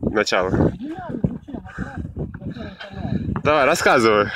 Начало. Давай, рассказывай.